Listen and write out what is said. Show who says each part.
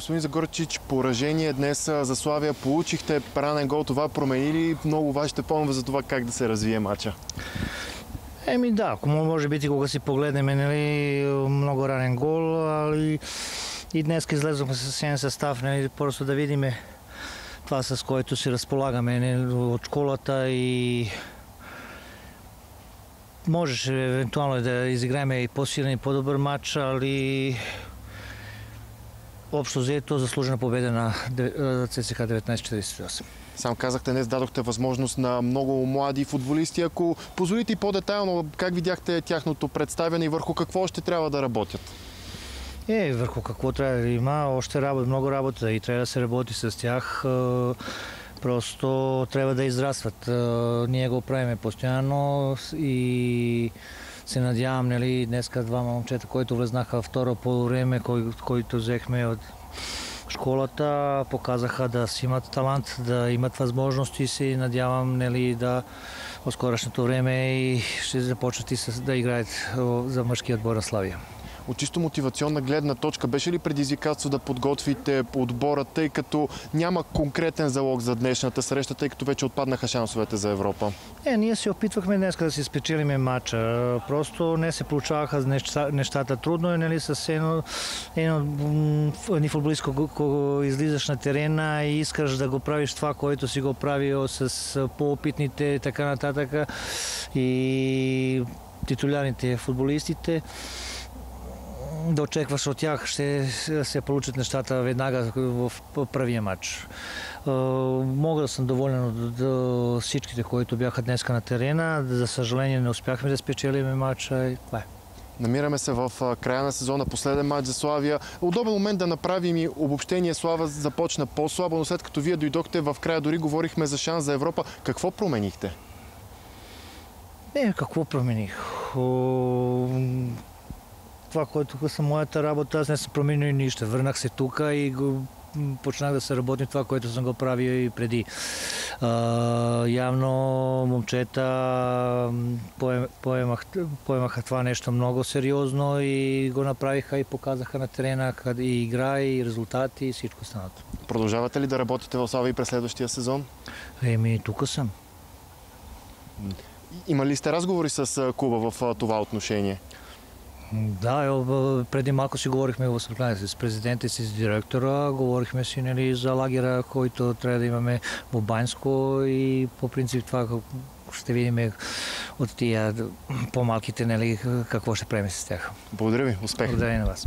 Speaker 1: Господин Загорчич, поражение днес за Славия. Получихте ранен гол. Това промени ли много вашите планове за това как да се развие матча?
Speaker 2: Еми да, може би кога си погледнем нали, много ранен гол, али и днес излезохме с един състав, нали, просто да видим това с което си разполагаме нали, от школата и можеше евентуално да изиграем и по-силен и по-добър матч, али общо взето заслужена победа на ЦСК 1948.
Speaker 1: Сам казахте, днес дадохте възможност на много млади футболисти. Ако позволите и по-детайлно, как видяхте тяхното представяне и върху какво още трябва да работят?
Speaker 2: Е, върху какво трябва да има още работа, много работа и трябва да се работи с тях. Просто трябва да израстват. Ние го правиме постоянно и се надявам, нали, днеска двама момчета, които влезнаха второ по време, кой, който взехме от школата, показаха да си имат талант, да имат възможности и се надявам нали, да в скорошното време и ще започнат и с, да играят за мъжки отбор на Славия.
Speaker 1: От чисто мотивационна гледна точка, беше ли предизвикателство да подготвите отбора, тъй като няма конкретен залог за днешната среща, тъй като вече отпаднаха шансовете за Европа?
Speaker 2: Е, ние се опитвахме днес да си спечелиме матча. Просто не се получаваха нещата трудно. Е, нали, с едно, едно, едни футболист, кога излизаш на терена и искаш да го правиш това, което си го правил с по-опитните и така нататък и титулярните футболистите да очакваш от тях, ще се получат нещата веднага в първия матч. Мога да съм доволен от всичките, които бяха днес на терена. За съжаление не успяхме да спечелим матча и това е.
Speaker 1: Намираме се в края на сезона, последен матч за Славия. Удобен момент да направим и обобщение. Слава започна по-слабо, но след като вие дойдохте в края, дори говорихме за шанс за Европа. Какво променихте?
Speaker 2: Не, какво промених? Това, което са моята работа, аз не съм променил нищо. Върнах се тук и го почнах да се работи това, което съм го правил и преди. А, явно момчета поемах, поемаха това нещо много сериозно и го направиха и показаха на терена и игра, и резултати и всичко останато.
Speaker 1: Продължавате ли да работите в Слава и през следващия сезон?
Speaker 2: Еми, тук съм.
Speaker 1: Има ли сте разговори с клуба в това отношение?
Speaker 2: Да, преди малко си говорихме в с президента и с директора, говорихме си нали, за лагера, който трябва да имаме в Банско и по принцип това ще видим от тия по-малките нали, какво ще правим с тях.
Speaker 1: Благодаря ви, успех!
Speaker 2: Благодаря на вас.